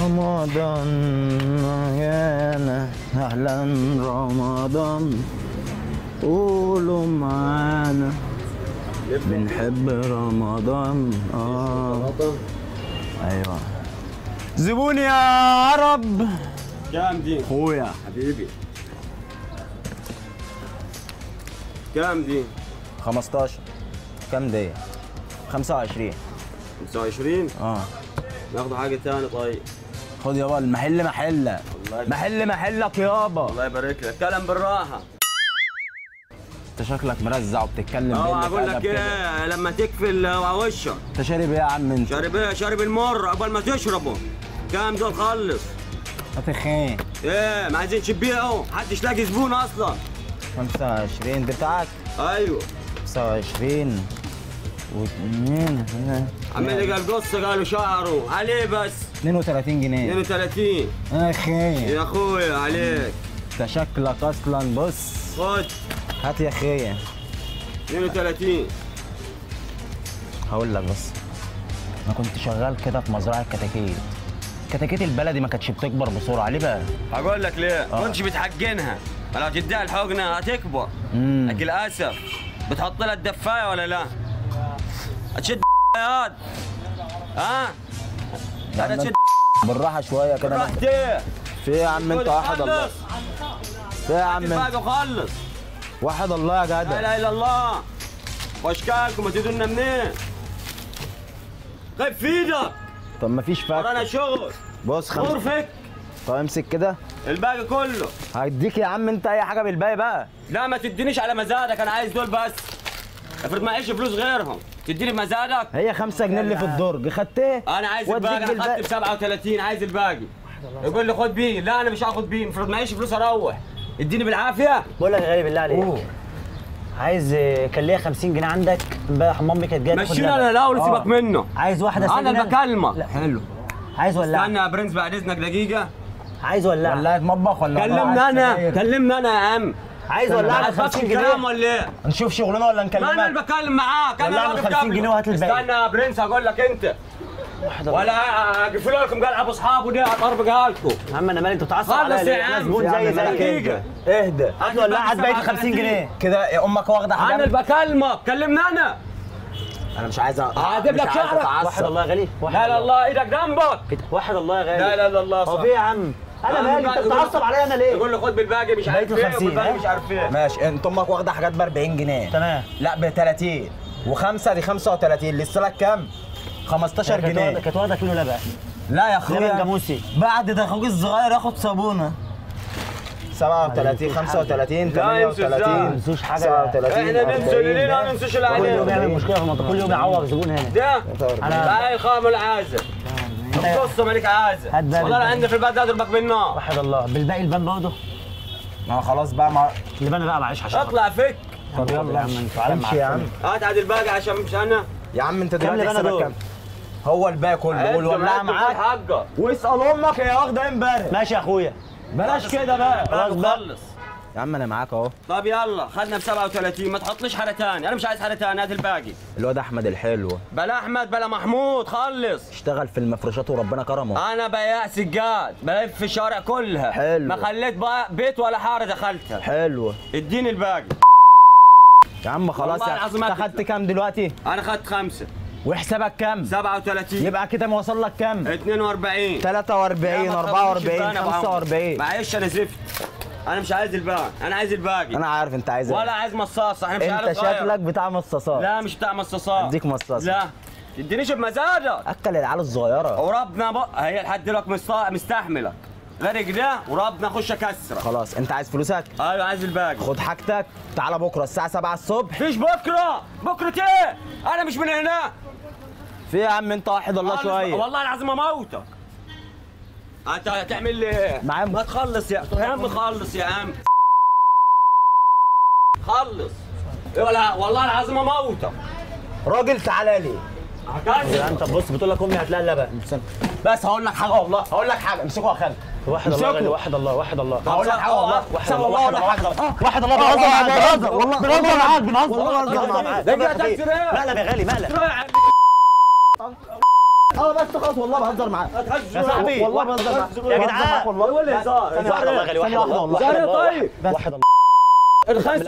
رمضان يانا أهلا رمضان. قولوا معانا بنحب رمضان. آه. أيوه. زبوني يا عرب. كام دي اخويا حبيبي كام دي 15 كام دي 25 25 آه. ناخذ حاجة ثانية طيب. خد يابا المحل محله محل. محلك يابا الله يبارك لك. كلام بالراحة. أنت شكلك مرزع وبتتكلم أه أقول لك. إيه لما تقفل وشك. أنت شارب إيه يا عم أنت؟ شارب إيه؟ شارب المر قبل ما تشربه. كام دول خلص؟ هتخين إيه ما عايزين تبيعوا محدش لاقي زبون أصلا. 25 بتاعك. أيوه. 25 واثنين عمال لي قال قصة قالوا شعره. عليه بس. 32 جنيه. 32 أخي. يا أخويا عليك. أنت شكلك أصلا بص. خد. هات يا أخي. 32 هقول لك بس. أنا كنت شغال كده في مزرعة كتاكيت. كتاكيت البلدي ما كانتش بتكبر بسرعة ليه بقى؟ هقول لك ليه. آه. كنتش بتحقنها. لو تديها الحقنة هتكبر. لكن للأسف بتحط لها الدفاية ولا لا؟ هتشد يا ها؟ أنا تشد بالراحة شوية كده. رحتي في إيه يا عم أنت واحد الله. خلص في يا عم أنت وخلص. واحد الله يا لا جدع إله إلا الله. وأشكالكم هتدونا منين؟ طيب في إيدك. طب ما فيش ورانا فك شغل. بص خمس غرفك طب امسك كده. الباقي كله. هديك يا عم أنت أي حاجة بالباقي بقى. لا ما تدينيش على مزاجك. أنا عايز دول بس. افرض معيش فلوس غيرهم. تديني بمزاجك هي 5 جنيه اللي في الدرج خدت إيه؟ أنا عايز الباقي أنا خدت ب 37 عايز الباقي. يقول لي خد بيه. لا أنا مش هاخد بيه. المفروض معيش فلوس أروح. اديني بالعافية. بقول لك يا غالي بالله عليك. أوه. عايز آه، كان ليا 50 جنيه عندك امبارح. مامي كانت جاية تاخد مشينا. أنا الأول آه. سيبك منه. عايز واحدة أنا اللي؟ بكلمك. لا. حلو. عايز ولا؟ استنى يا برنس بعد إذنك دقيقة. عايز ولا؟ ولا مطبخ ولا كلمنا أنا. كلمنا أنا يا عم عايز ب 50 50 جنيه. كلام ولا إيه؟ نشوف شغلنا ولا ما أنا اللي نكلمك بكلم معاك أنا واقف 50 جنبك. جنيه وهات الباقي. استنى يا برنس أقول لك أنت. ولا أقفل لكم قال أبو أصحابه دي اطربقها لكم. يا عم أنا مالي أنت بتعصب عليا يا ليه؟ أنا زبون زي عم زي دقيقة. اهدى. هات ولا هات بقيت 50 جنيه. كده يا أمك واخدة أنا حاجة اللي بكلمك. كلمنا أنا. أنا مش عايز هجيب لك شعرك. واحد الله يا غالي لا لا الله إيدك جنبك. واحد الله يا غالي لا لا لا الله هو في يا عم؟ أنا مالي؟ أنت بتعصب عليا أنا ليه؟ يقول له خد بالباقي مش عارف إيه 50 والباقي ها؟ مش عارف إيه ماشي. انت أمك واخده حاجات ب 40 جنيه. تمام. لا ب 30 وخمسة دي 35 لسه لك كام؟ 15 كانت واخدة- جنيه كانت واخده كيلو لبن لا يا لبن اخويا. جاموسي بعد ده أخوك الصغير ياخد صابونة. 37 35 لا ينسوا إزاي. 38 ننسوش حاجة. 39 إحنا ننزل ليه ما 40. ننسوش اللي كل يوم علينا يعمل مشكلة في المنطقة كل يوم يعوق زبون هنا. ده. أنا- لا الخام العازل. القصة مالك هات بقى والله أنا. عندي في البلد اضربك بالنار واحد الله. بالباقي البان برضه؟ ما خلاص بقى ما اللبان بقى معلش عشان اطلع فك طب يلا يا عم انت تعالى امشي يا عم. هات عاد الباقي عشان مش أنا. يا عم انت دلوقتي حسابك؟ كام؟ هو الباقي كله والولاعه معاك واسأل أمك هي واخدة إيه إمبارح. ماشي يا أخويا. بلاش كده بقى. خلاص خلص يا عم أنا معاك اهو. طب يلا خدنا ب 37 ما تحطليش حاجة ثانية أنا مش عايز حاجة ثانية هات الباقي. الواد أحمد الحلو. بلا أحمد بلا محمود خلص. اشتغل في المفروشات وربنا كرمه. أنا بياع سجاد بلف في الشارع كلها. حلو. ما خليت بقى بيت ولا حارة دخلتها. حلو. اديني الباقي. يا عم خلاص يا العظيم انت خدت كام دلوقتي؟ أنا خدت خمسة. وحسابك كام؟ 37 يبقى كده موصل لك كام؟ 42 43 لا، ما 44 تخافوش يبقى أنا بعوض. 45 معلش أنا زفت. أنا مش عايز الباقي. أنا عايز الباقي. أنا عارف انت عايز ولا إيه عايز مصاصة. إحنا مش انت عارف غير. شكلك بتاع مصاصات. لا مش بتاع مصاصات. اديك مصاصة. لا. تدينيش بمزاجك اكل العيال الصغيرة. وربنا بقى هي لحد دلوقتي مستحملك غير كده وربنا اخش اكسرك خلاص انت عايز فلوسك؟ أيوه عايز الباقي. خد حاجتك. تعالى بكرة الساعة 7 الصبح. فيش بكرة. بكرة إيه؟ أنا مش من هنا. في يا عم انت واحد الله شوية. والله العظيم أموتك. انت هتعمل لي إيه ما تخلص يا يا عم خلص يا عم. خلص. إيه ولا والله العظيم اموتك راجل تعالى لي. هكذا أنت بص بتقول لك أمي هتلاقي اللبن. بس هقول لك حاجة والله هقول لك حاجة. امسكوا يا خالد. واحد الله واحد الله واحد الله. هقول لك حاجة والله. واحد الله لك حاجة واحد الله. والله بنهزر معاك بهزر، بنهزر والله بنهزر معاك. بنهزر والله بهزر معاك. معاك ده تكسر إيه؟ مقلب يا غالي مقلب. بس خلاص والله بهزر معاك. يا صاحبي. والله بهزر معاك. يا جدعان. والله. ولا هزار. ثانية واحدة والله غالي واحد الله هزار يا طيب. واحد الله الخمس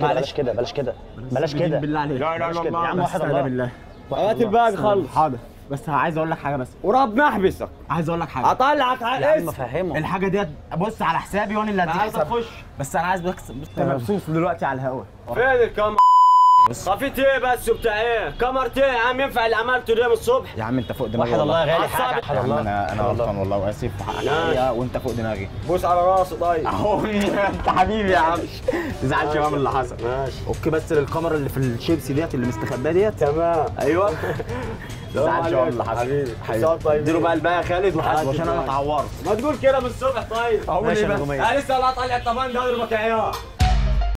بلاش كده بلاش كده. بلاش كده. بالله عليك. لا لا لا يا عم واحد الله بالله. هات الباقي خلص حاضر. بس عايز أقول لك حاجة بس. ورب ما أحبسك. عايز أقول لك حاجة. أطلعك يا على عم الاسم فهمه. الحاجة ديت بص على حسابي وأنا اللي هديك عايز حساب اخش بس أنا عايز بس بس مبسوط دلوقتي على الهوا. فين الكاميرا؟ خفيت إيه بس وبتاع إيه كاميرتين يا عم ينفع اللي عملته ده من الصبح؟ يا عم انت فوق دماغي واحد الله غالي. حاجة يا واحد عم الله. أنا أنا غلطان والله واسف. في حقك عليا وانت فوق دماغي. بوس على راسي طيب. اهو انت حبيبي يا عم. تزعلش بقى من اللي حصل. ماشي. أوكي بس للكاميرا اللي في الشيبسي ديت اللي مستخبية ديت؟ تمام. أيوه. تزعلش بقى من اللي حصل. حبيبي حبيبي. طيب. اديله بقى الباقي يا خالد عشان أنا اتعورت. ما تقول كده من الصبح طيب. أقول ماشي إيه نجومية. أنا لسه طالع الطبان ده اضربك يا عيال